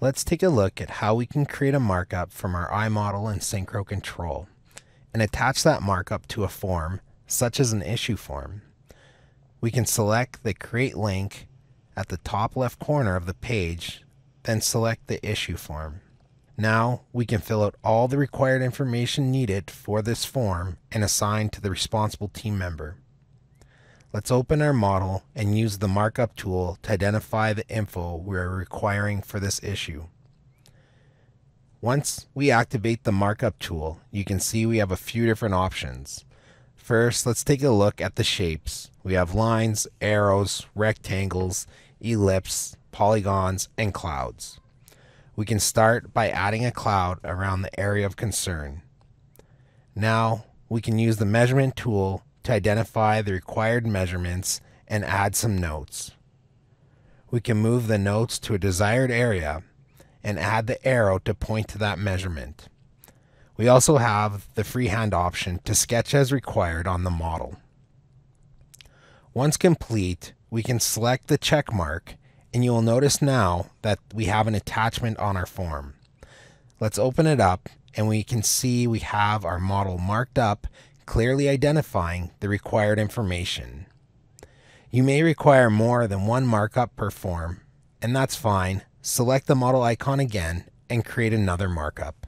Let's take a look at how we can create a markup from our iModel and Synchro control and attach that markup to a form, such as an issue form. We can select the Create link at the top left corner of the page, then select the issue form. Now we can fill out all the required information needed for this form and assign to the responsible team member. Let's open our model and use the markup tool to identify the info we are requiring for this issue. Once we activate the markup tool, you can see we have a few different options. First, let's take a look at the shapes. We have lines, arrows, rectangles, ellipse, polygons, and clouds. We can start by adding a cloud around the area of concern. Now, we can use the measurement tool to identify the required measurements and add some notes. We can move the notes to a desired area and add the arrow to point to that measurement. We also have the freehand option to sketch as required on the model. Once complete, we can select the check mark and you will notice now that we have an attachment on our form. Let's open it up and we can see we have our model marked up clearly identifying the required information. You may require more than one markup per form, and that's fine. Select the model icon again and create another markup.